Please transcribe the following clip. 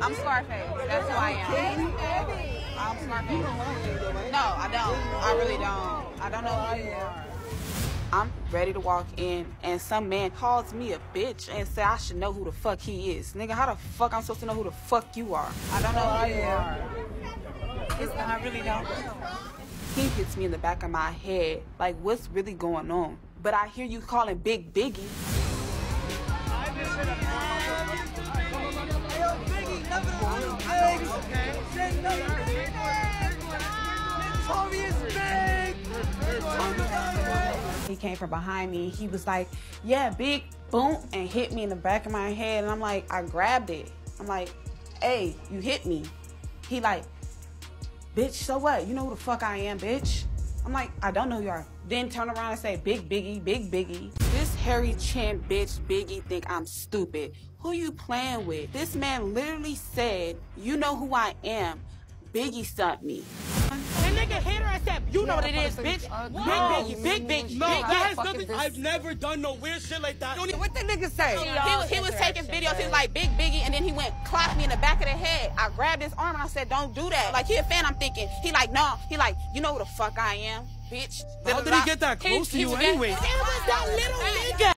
I'm Scarface. That's who I am. I'm Scarface. No, I don't. I really don't. I don't know who you are. I'm ready to walk in, and some man calls me a bitch and say I should know who the fuck he is. Nigga, how the fuck I'm supposed to know who the fuck you are? I don't know who you are. It's, I really don't. He hits me in the back of my head, like what's really going on? But I hear you calling Big Biggie. He came from behind me. He was like, yeah, big boom, and hit me in the back of my head. And I'm like, I grabbed it. I'm like, hey, you hit me. He like, bitch, so what? You know who the fuck I am, bitch. I'm like, I don't know you are. Then turn around and say, Big Biggie, Big Biggie. This Harry Chan bitch Biggie think I'm stupid. Who you playing with? This man literally said, you know who I am. Biggie stumped me. The nigga hit her and said, you know what it is, bitch. Big Biggie, big Biggie, No, big that has nothing. I've never done no weird shit like that. Even- What the nigga say? He, was- he was taking videos. He was like, Big Biggie, and then he went, clocked me in the back of the head. I grabbed his arm and I said, don't do that. Like, he a fan, I'm thinking. He like, no. He like, you know who the fuck I am, bitch. How did he get that close to you anyway? It was that little nigga.